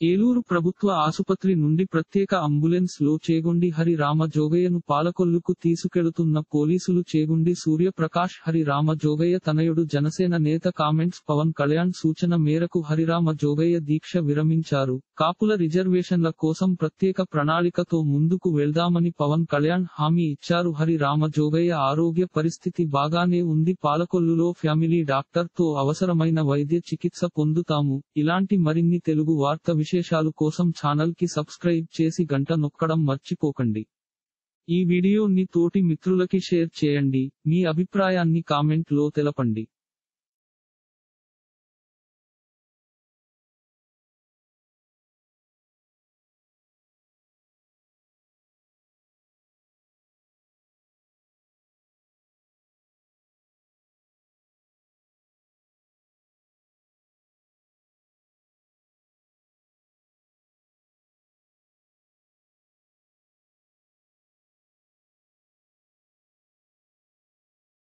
ఏలూరు ప్రభుత్వ ఆసుపత్రి నుండి ప్రత్యేక అంబులెన్స్లో చేగొండి హరి రామ జోగయ్యను పాలకొల్లుకు తీసుకెళుతున్న పోలీసులు చేగుండి సూర్యప్రకాష్ హరి రామ జోగయ్య తనయుడు జనసేన నేత కామెంట్స్ పవన్ కళ్యాణ్ సూచన మేరకు హరిరామ జోగయ్య దీక్ష విరమించారు. కాపుల రిజర్వేషన్ల కోసం ప్రత్యేక ప్రణాళికతో ముందుకు వెళ్దామని పవన్ కళ్యాణ్ హామీ ఇచ్చారు. హరి రామ జోగయ్య ఆరోగ్య పరిస్థితి బాగానే ఉంది. పాలకొల్లులో ఫ్యామిలీ డాక్టర్తో అవసరమైన వైద్య చికిత్స పొందుతాము. ఇలాంటి మరిన్ని తెలుగు వార్త విశేషాలు కోసం ఛానల్కి సబ్స్క్రైబ్ చేసి గంట నొక్కడం మర్చిపోకండి. ఈ వీడియోని తోటి మిత్రులకి షేర్ చేయండి. మీ అభిప్రాయాన్ని కామెంట్లో తెలపండి.